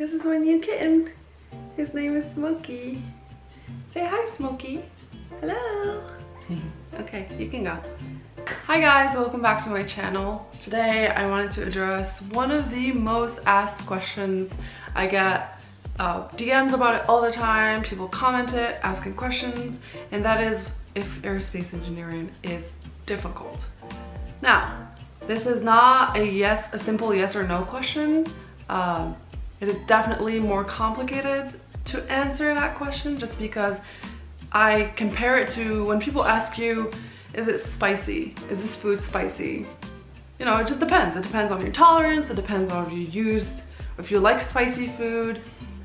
This is my new kitten. His name is Smokey. Say hi, Smokey. Hello. okay, you can go. Hi guys, welcome back to my channel. Today I wanted to address one of the most asked questions I get uh, DMs about it all the time, people comment it, asking questions, and that is if aerospace engineering is difficult. Now, this is not a yes, a simple yes or no question. Um, it is definitely more complicated to answer that question just because I compare it to when people ask you, is it spicy? Is this food spicy? You know, it just depends. It depends on your tolerance. It depends on if you used, if you like spicy food.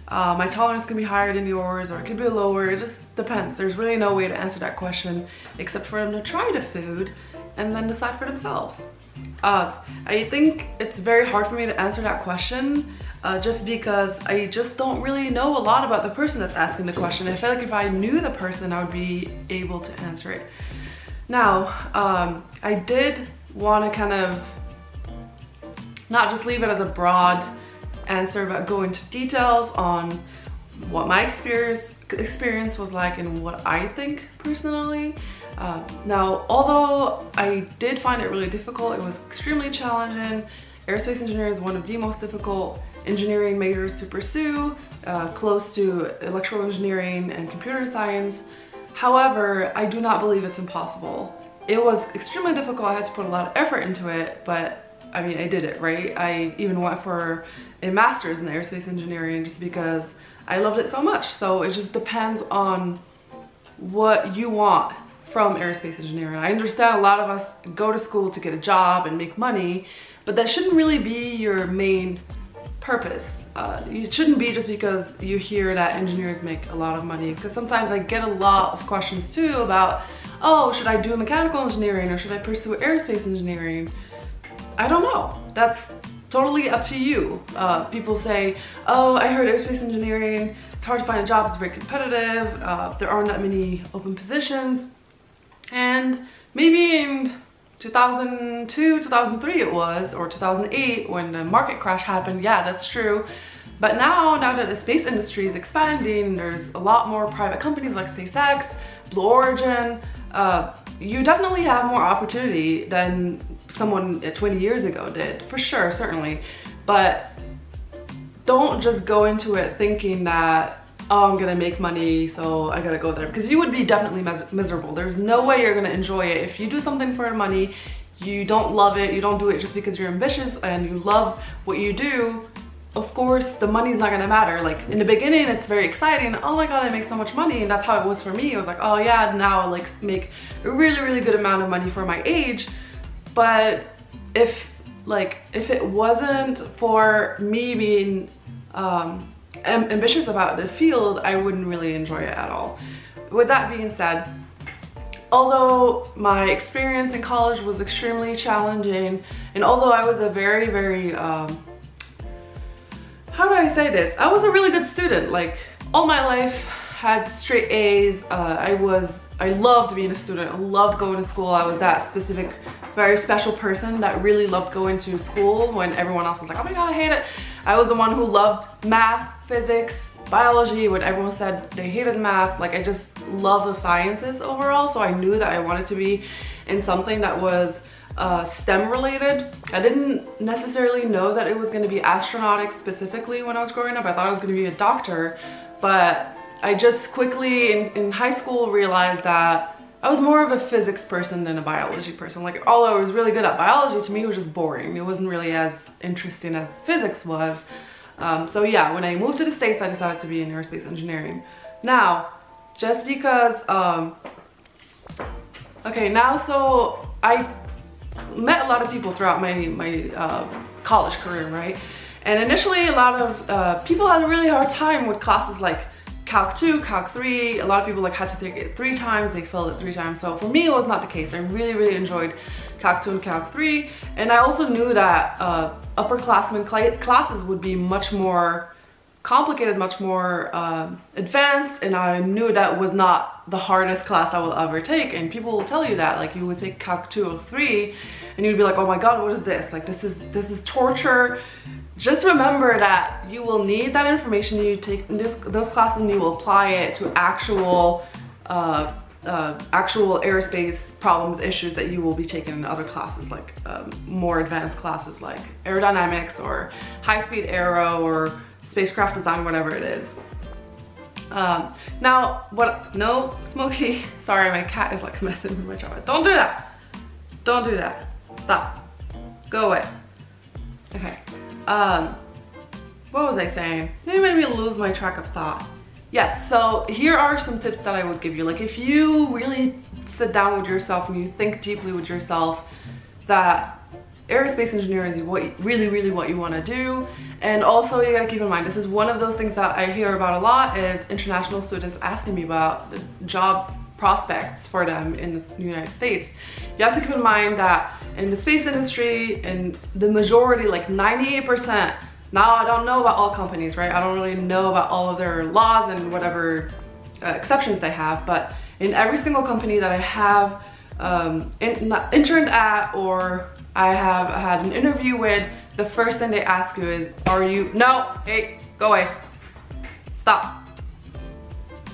Uh, my tolerance can be higher than yours or it could be lower. It just depends. There's really no way to answer that question except for them to try the food and then decide for themselves. Uh, I think it's very hard for me to answer that question uh, just because I just don't really know a lot about the person that's asking the question. I feel like if I knew the person, I would be able to answer it. Now, um, I did want to kind of not just leave it as a broad answer, but go into details on what my experience experience was like and what I think personally. Uh, now, although I did find it really difficult, it was extremely challenging. Aerospace engineering is one of the most difficult engineering majors to pursue, uh, close to electrical engineering and computer science. However, I do not believe it's impossible. It was extremely difficult. I had to put a lot of effort into it, but I mean, I did it, right? I even went for a master's in aerospace engineering just because I loved it so much. So it just depends on what you want from aerospace engineering. I understand a lot of us go to school to get a job and make money, but that shouldn't really be your main purpose. Uh, it shouldn't be just because you hear that engineers make a lot of money because sometimes I get a lot of questions too about, oh, should I do mechanical engineering or should I pursue aerospace engineering? I don't know. That's totally up to you. Uh, people say, oh, I heard aerospace engineering, it's hard to find a job, it's very competitive, uh, there aren't that many open positions. And maybe in 2002, 2003 it was, or 2008 when the market crash happened, yeah, that's true. But now, now that the space industry is expanding, there's a lot more private companies like SpaceX, Blue Origin, uh, you definitely have more opportunity than someone 20 years ago did, for sure, certainly. But don't just go into it thinking that, oh, I'm gonna make money, so I gotta go there. Because you would be definitely miserable. There's no way you're gonna enjoy it. If you do something for money, you don't love it, you don't do it just because you're ambitious and you love what you do, of course the money's not gonna matter like in the beginning it's very exciting oh my god i make so much money and that's how it was for me it was like oh yeah now i like make a really really good amount of money for my age but if like if it wasn't for me being um, ambitious about the field i wouldn't really enjoy it at all with that being said although my experience in college was extremely challenging and although i was a very very um, how do I say this? I was a really good student. Like all my life had straight A's. Uh, I was, I loved being a student. I loved going to school. I was that specific, very special person that really loved going to school when everyone else was like, oh my God, I hate it. I was the one who loved math, physics, biology when everyone said they hated math. Like I just love the sciences overall. So I knew that I wanted to be in something that was uh, STEM related. I didn't necessarily know that it was gonna be astronautics specifically when I was growing up. I thought I was gonna be a doctor, but I just quickly in, in high school realized that I was more of a physics person than a biology person. Like although I was really good at biology, to me it was just boring. It wasn't really as interesting as physics was. Um, so yeah, when I moved to the States, I decided to be in aerospace engineering. Now, just because, um, okay, now so I met a lot of people throughout my, my uh, college career, right? And initially a lot of uh, people had a really hard time with classes like Calc 2, Calc 3. A lot of people like had to take it three times, they failed it three times. So for me, it was not the case. I really, really enjoyed Calc 2 and Calc 3. And I also knew that uh, upperclassmen cl classes would be much more complicated, much more um, advanced, and I knew that was not the hardest class I will ever take. And people will tell you that, like you would take Calc 203, and you'd be like, oh my god, what is this? Like this is this is torture. Just remember that you will need that information you take in this, those classes, and you will apply it to actual uh, uh, actual aerospace problems, issues that you will be taking in other classes, like um, more advanced classes like aerodynamics or high-speed aero or spacecraft design, whatever it is. Um, now, what, no, Smokey, sorry, my cat is like messing with my chocolate. Don't do that. Don't do that. Stop. Go away. Okay. Um, what was I saying? It made me lose my track of thought. Yes, so here are some tips that I would give you. Like if you really sit down with yourself and you think deeply with yourself that aerospace engineering is what really really what you want to do. And also you got to keep in mind this is one of those things that i hear about a lot is international students asking me about the job prospects for them in the united states. You have to keep in mind that in the space industry and the majority like 98 percent now i don't know about all companies right? I don't really know about all of their laws and whatever uh, exceptions they have but in every single company that i have um, in, interned at or I have had an interview with, the first thing they ask you is, are you, no, hey, go away, stop.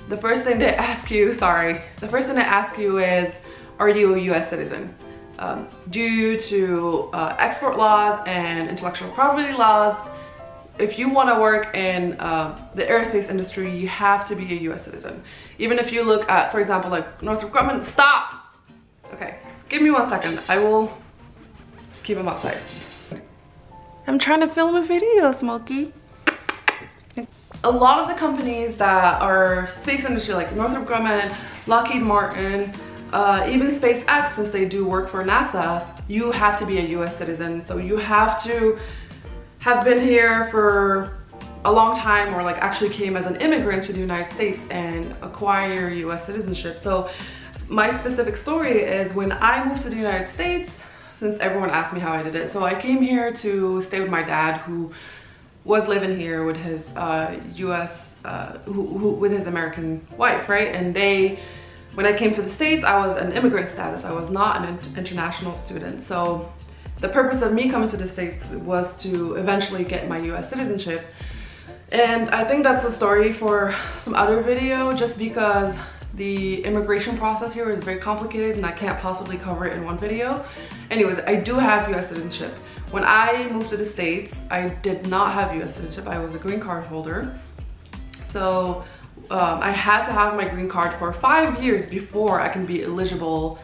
The first thing they ask you, sorry, the first thing they ask you is, are you a US citizen? Um, due to uh, export laws and intellectual property laws, if you want to work in uh, the aerospace industry, you have to be a US citizen. Even if you look at, for example, like Northrop Grumman, stop! Okay, give me one second. I will keep them outside. I'm trying to film a video, Smokey. A lot of the companies that are space industry, like Northrop Grumman, Lockheed Martin, uh, even SpaceX, since they do work for NASA, you have to be a US citizen. So you have to have been here for a long time or like actually came as an immigrant to the United States and acquire US citizenship. So my specific story is when I moved to the United States, since everyone asked me how I did it. So I came here to stay with my dad who was living here with his uh, US, uh, who, who, with his American wife, right? And they, when I came to the States, I was an immigrant status. I was not an international student. So the purpose of me coming to the States was to eventually get my US citizenship. And I think that's a story for some other video just because the immigration process here is very complicated and I can't possibly cover it in one video. Anyways, I do have US citizenship. When I moved to the States, I did not have US citizenship. I was a green card holder. So um, I had to have my green card for five years before I can be eligible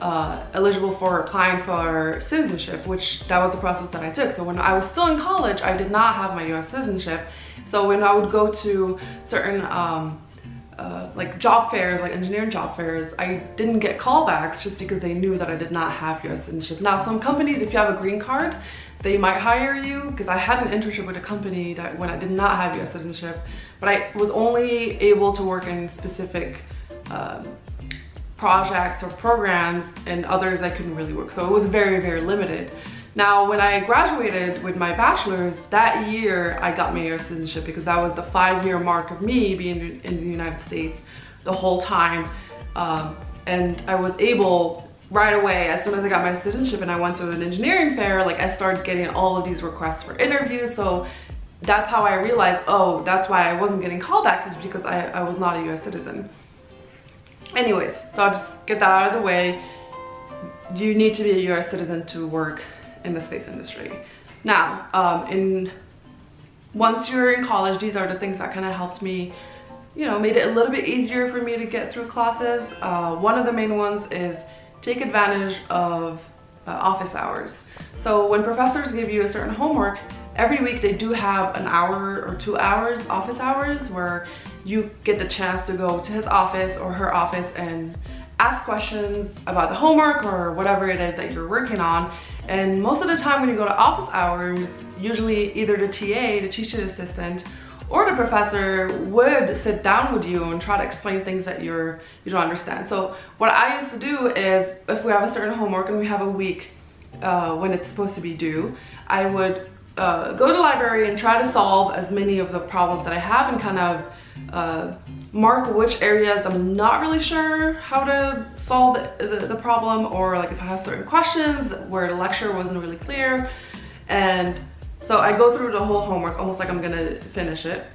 uh, eligible for applying for citizenship, which that was the process that I took. So when I was still in college, I did not have my US citizenship. So when I would go to certain um, uh, like job fairs, like engineering job fairs, I didn't get callbacks just because they knew that I did not have US citizenship. Now, some companies, if you have a green card, they might hire you because I had an internship with a company that when I did not have US citizenship, but I was only able to work in specific um, projects or programs and others I couldn't really work. So it was very, very limited. Now, when I graduated with my bachelor's, that year I got my US citizenship because that was the five year mark of me being in the United States the whole time. Um, and I was able right away, as soon as I got my citizenship and I went to an engineering fair, like I started getting all of these requests for interviews. So that's how I realized, oh, that's why I wasn't getting callbacks is because I, I was not a US citizen. Anyways, so I'll just get that out of the way. You need to be a US citizen to work in the space industry. Now, um, in once you're in college, these are the things that kind of helped me, you know, made it a little bit easier for me to get through classes. Uh, one of the main ones is take advantage of uh, office hours. So when professors give you a certain homework, every week they do have an hour or two hours, office hours, where you get the chance to go to his office or her office and ask questions about the homework or whatever it is that you're working on. And most of the time when you go to office hours, usually either the TA, the teaching assistant, or the professor would sit down with you and try to explain things that you're you don't understand. So what I used to do is if we have a certain homework and we have a week uh, when it's supposed to be due, I would uh, go to the library and try to solve as many of the problems that I have and kind of uh, mark which areas I'm not really sure how to solve the, the, problem or like if I have certain questions where the lecture wasn't really clear. And so I go through the whole homework almost like I'm gonna finish it.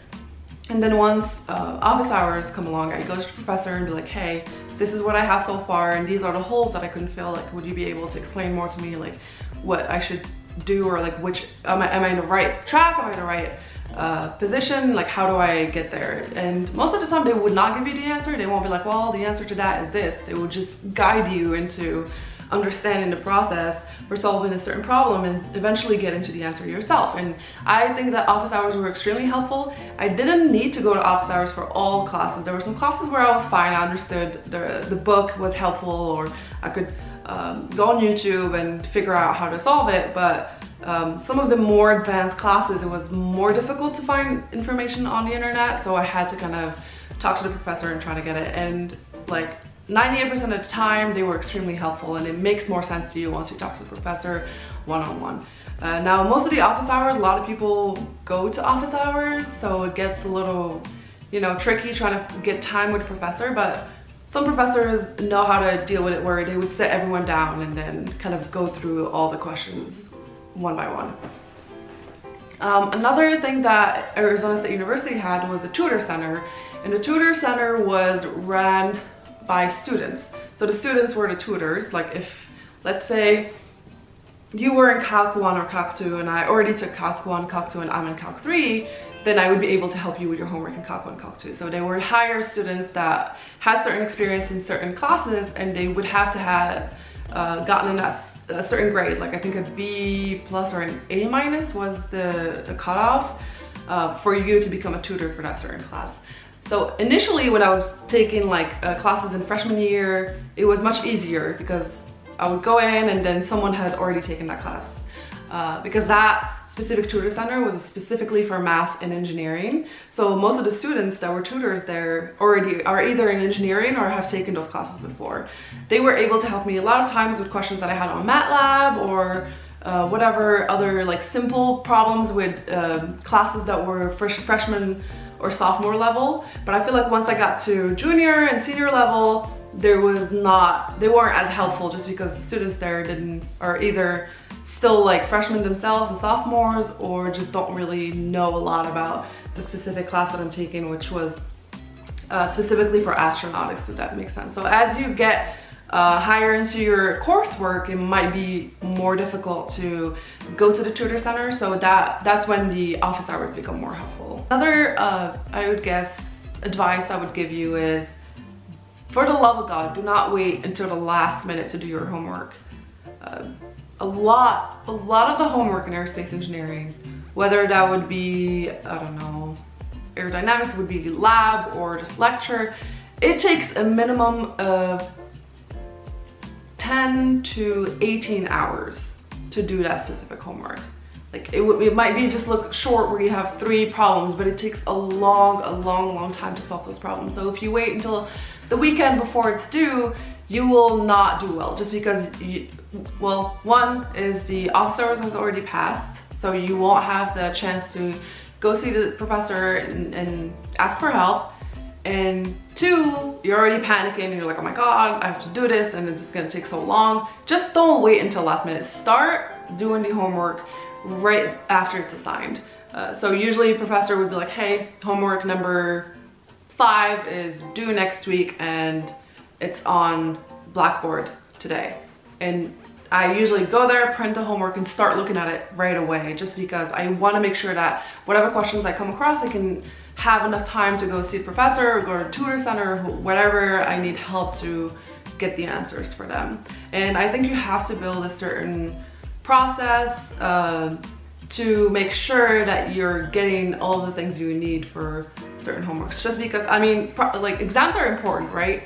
And then once uh, office hours come along, I go to the professor and be like, hey, this is what I have so far and these are the holes that I couldn't fill. Like, would you be able to explain more to me like what I should do or like which, am I, am I in the right track? Am I in the right uh, position? Like how do I get there? And most of the time they would not give you the answer. They won't be like, well, the answer to that is this. They will just guide you into understanding the process for solving a certain problem and eventually get into the answer yourself. And I think that office hours were extremely helpful. I didn't need to go to office hours for all classes. There were some classes where I was fine. I understood the, the book was helpful or I could um, go on YouTube and figure out how to solve it. But um, some of the more advanced classes, it was more difficult to find information on the internet. So I had to kind of talk to the professor and try to get it. And like 98% of the time, they were extremely helpful and it makes more sense to you once you talk to the professor one-on-one. -on -one. uh, now, most of the office hours, a lot of people go to office hours, so it gets a little, you know, tricky trying to get time with the professor, but some professors know how to deal with it where they would sit everyone down and then kind of go through all the questions one by one. Um, another thing that Arizona State University had was a tutor center and the tutor center was ran by students. So the students were the tutors. Like if, let's say, you were in Calc 1 or Calc 2 and I already took Calc 1, Calc 2 and I'm in Calc 3, then I would be able to help you with your homework in Calc 1, Calc 2. So they would hire students that had certain experience in certain classes and they would have to have uh, gotten in that a certain grade, like I think a B plus or an A minus was the, the cutoff uh, for you to become a tutor for that certain class. So initially when I was taking like uh, classes in freshman year, it was much easier because I would go in and then someone had already taken that class. Uh, because that specific tutor center was specifically for math and engineering. So most of the students that were tutors there already are either in engineering or have taken those classes before. They were able to help me a lot of times with questions that I had on MATLAB or uh, whatever other like simple problems with um, classes that were fresh freshmen or sophomore level. But I feel like once I got to junior and senior level, there was not, they weren't as helpful just because the students there didn't, are either still like freshmen themselves and sophomores or just don't really know a lot about the specific class that I'm taking, which was uh, specifically for astronautics, if that makes sense. So as you get uh, higher into your coursework, it might be more difficult to go to the tutor center. So that that's when the office hours become more helpful. Another, uh, I would guess, advice I would give you is, for the love of God, do not wait until the last minute to do your homework. Uh, a lot, a lot of the homework in aerospace engineering, whether that would be, I don't know, aerodynamics would be lab or just lecture, it takes a minimum of 10 to 18 hours to do that specific homework. Like it, would, it might be just look short where you have three problems, but it takes a long, a long, long time to solve those problems. So if you wait until the weekend before it's due, you will not do well just because, you, well, one is the office hours has already passed, so you won't have the chance to go see the professor and, and ask for help. And two, you're already panicking and you're like, oh my God, I have to do this and it's just gonna take so long. Just don't wait until last minute. Start doing the homework right after it's assigned. Uh, so usually professor would be like, hey, homework number five is due next week and it's on Blackboard today. And I usually go there, print the homework and start looking at it right away just because I wanna make sure that whatever questions I come across, I can have enough time to go see the professor or go to tutor center, or whatever I need help to get the answers for them. And I think you have to build a certain process uh, to make sure that you're getting all the things you need for certain homeworks. Just because, I mean, like exams are important, right?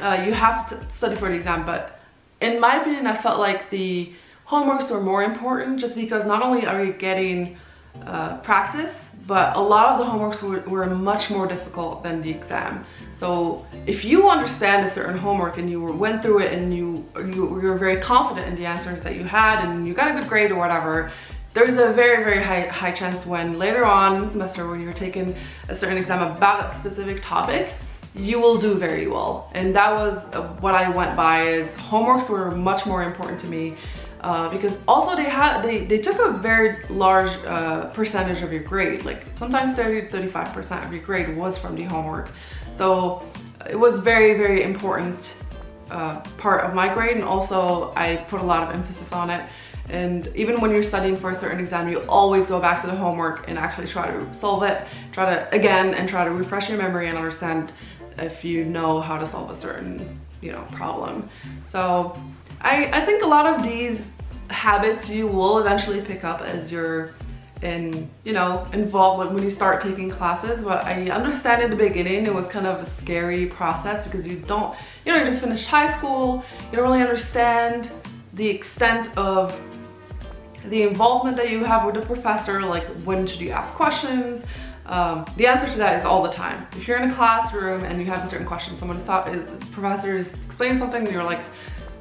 Uh, you have to study for the exam, but in my opinion, I felt like the homeworks were more important just because not only are you getting uh, practice, but a lot of the homeworks were, were, much more difficult than the exam. So if you understand a certain homework and you went through it and you, you, you were very confident in the answers that you had and you got a good grade or whatever, there's a very, very high, high chance when later on in the semester when you're taking a certain exam about that specific topic, you will do very well. And that was what I went by is homeworks were much more important to me uh, because also they had they, they took a very large uh, percentage of your grade. Like sometimes 30 35 percent of your grade was from the homework. So it was very very important uh, part of my grade. And also I put a lot of emphasis on it. And even when you're studying for a certain exam, you always go back to the homework and actually try to solve it, try to, again, and try to refresh your memory and understand if you know how to solve a certain, you know, problem. So I, I think a lot of these habits you will eventually pick up as you're in, you know, involved when you start taking classes. But I understand in the beginning it was kind of a scary process because you don't, you know, you just finished high school, you don't really understand the extent of the involvement that you have with the professor, like when should you ask questions? Um, the answer to that is all the time. If you're in a classroom and you have a certain question, someone is talking, professor is explaining something and you're like,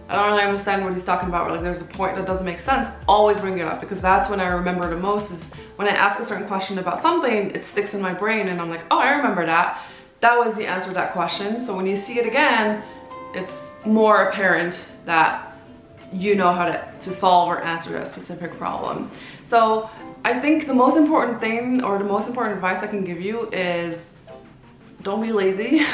I don't really understand what he's talking about, or like there's a point that doesn't make sense, always bring it up because that's when I remember the most is when I ask a certain question about something, it sticks in my brain and I'm like, oh, I remember that. That was the answer to that question. So when you see it again, it's more apparent that you know how to, to solve or answer a specific problem. So I think the most important thing or the most important advice I can give you is don't be lazy.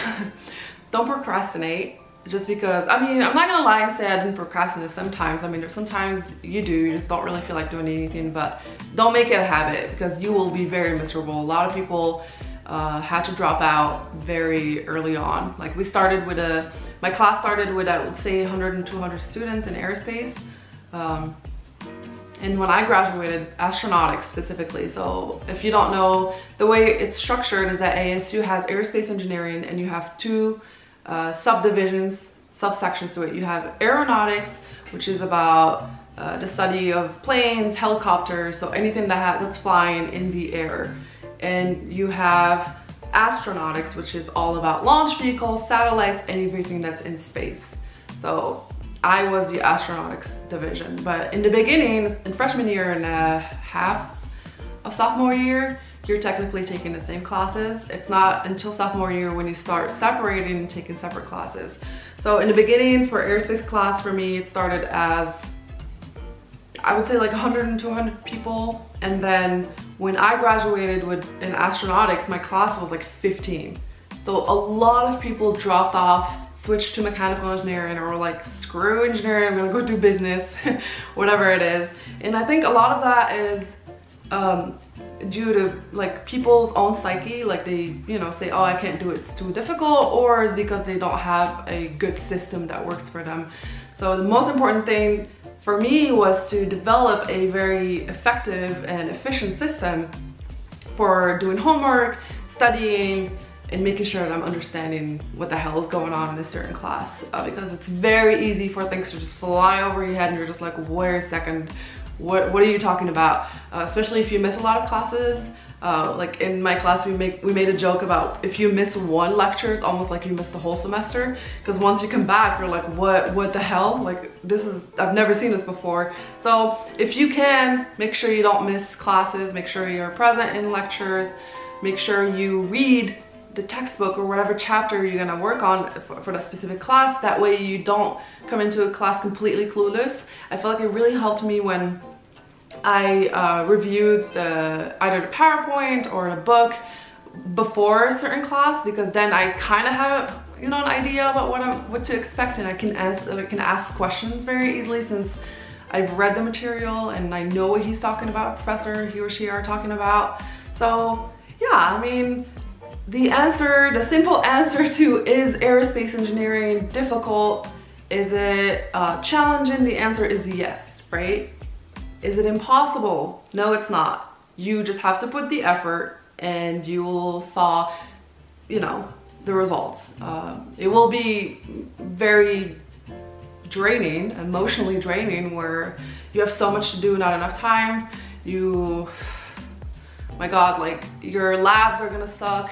don't procrastinate just because, I mean, I'm not gonna lie and say I didn't procrastinate sometimes. I mean, sometimes you do, you just don't really feel like doing anything, but don't make it a habit because you will be very miserable. A lot of people uh, had to drop out very early on. Like we started with a, my class started with I would say 100 and 200 students in aerospace. Um, and when I graduated, astronautics specifically. So if you don't know, the way it's structured is that ASU has aerospace engineering and you have two uh, subdivisions, subsections to it. You have aeronautics, which is about uh, the study of planes, helicopters, so anything that that's flying in the air and you have astronautics, which is all about launch vehicles, satellites, and everything that's in space. So I was the astronautics division, but in the beginning, in freshman year and a half of sophomore year, you're technically taking the same classes. It's not until sophomore year when you start separating and taking separate classes. So in the beginning for aerospace class for me, it started as I would say like 100 and 200 people. And then when I graduated with in astronautics, my class was like 15. So a lot of people dropped off, switched to mechanical engineering or like screw engineering, I'm gonna go do business, whatever it is. And I think a lot of that is um, due to like people's own psyche, like they, you know, say, oh, I can't do it, it's too difficult, or it's because they don't have a good system that works for them. So the most important thing for me was to develop a very effective and efficient system for doing homework, studying, and making sure that I'm understanding what the hell is going on in a certain class uh, because it's very easy for things to just fly over your head and you're just like, wait a second, what, what are you talking about? Uh, especially if you miss a lot of classes. Uh, like in my class, we make we made a joke about if you miss one lecture, it's almost like you missed the whole semester. Because once you come back, you're like, what what the hell? Like this is I've never seen this before. So if you can, make sure you don't miss classes. Make sure you're present in lectures. Make sure you read the textbook or whatever chapter you're gonna work on for, for that specific class. That way you don't come into a class completely clueless. I feel like it really helped me when I uh, reviewed the either the PowerPoint or the book before a certain class because then I kind of have you know an idea about what I'm what to expect and I can ask I can ask questions very easily since I've read the material and I know what he's talking about professor he or she are talking about so yeah I mean the answer the simple answer to is aerospace engineering difficult is it uh, challenging the answer is yes right is it impossible? No, it's not. You just have to put the effort and you will saw, you know, the results. Uh, it will be very draining, emotionally draining, where you have so much to do, not enough time. You, my God, like your labs are gonna suck.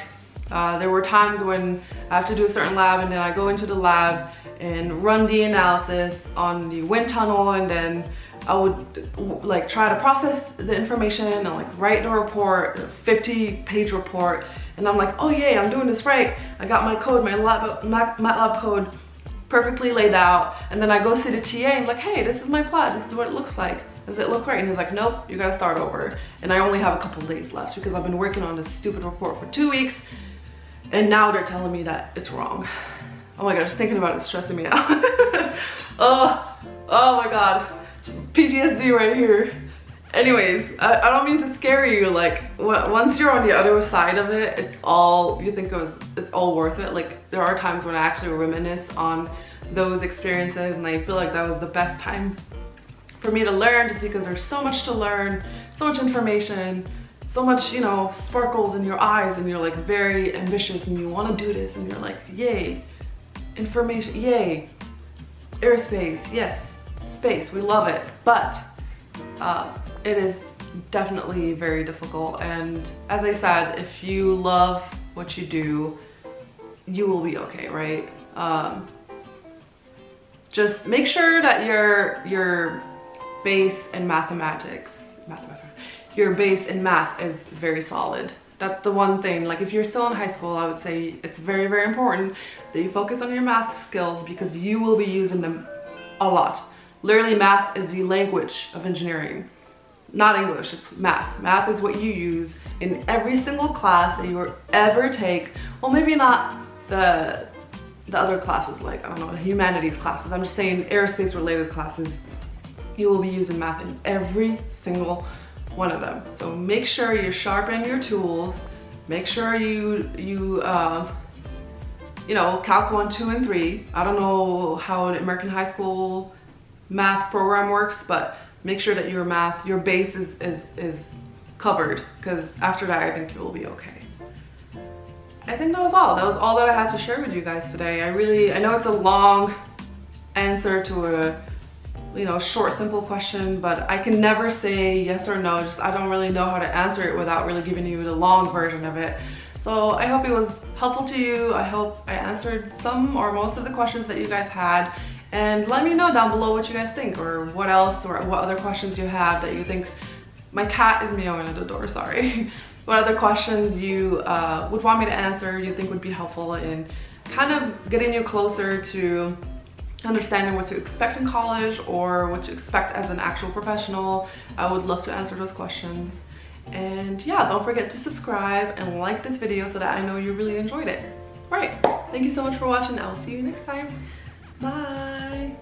Uh, there were times when I have to do a certain lab and then I go into the lab and run the analysis on the wind tunnel and then I would like try to process the information and like write the report, 50 page report. And I'm like, oh yeah, I'm doing this right. I got my code, my lab, MATLAB code perfectly laid out. And then I go see the TA and like, hey, this is my plot. This is what it looks like. Does it look right? And he's like, nope, you gotta start over. And I only have a couple days left because I've been working on this stupid report for two weeks. And now they're telling me that it's wrong. Oh my god, just thinking about it is stressing me out. oh, oh my god. It's PTSD right here. Anyways, I, I, don't mean to scare you. Like, once you're on the other side of it, it's all, you think was, it's all worth it. Like, there are times when I actually reminisce on those experiences and I feel like that was the best time for me to learn just because there's so much to learn, so much information, so much, you know, sparkles in your eyes and you're like very ambitious and you want to do this and you're like, yay information, yay. Aerospace, yes. Space, we love it. But uh, it is definitely very difficult. And as I said, if you love what you do, you will be okay, right? Um, just make sure that your your base in mathematics, mathematics, your base in math is very solid. That's the one thing. Like if you're still in high school, I would say it's very, very important that you focus on your math skills because you will be using them a lot. Literally math is the language of engineering. Not English, it's math. Math is what you use in every single class that you ever take. Well, maybe not the, the other classes, like, I don't know, the humanities classes. I'm just saying aerospace related classes. You will be using math in every single one of them. So make sure you sharpen your tools. Make sure you, you, uh, you know, Calc 1, 2, and 3. I don't know how an American high school math program works, but make sure that your math, your base is, is, is covered because after that, I think you will be okay. I think that was all. That was all that I had to share with you guys today. I really, I know it's a long answer to a you know, short, simple question, but I can never say yes or no. Just I don't really know how to answer it without really giving you the long version of it. So I hope it was helpful to you. I hope I answered some or most of the questions that you guys had. And let me know down below what you guys think or what else or what other questions you have that you think my cat is meowing at the door, sorry. what other questions you uh, would want me to answer you think would be helpful in kind of getting you closer to understanding what to expect in college or what to expect as an actual professional. I would love to answer those questions. And yeah, don't forget to subscribe and like this video so that I know you really enjoyed it. All right, thank you so much for watching. I'll see you next time. Bye.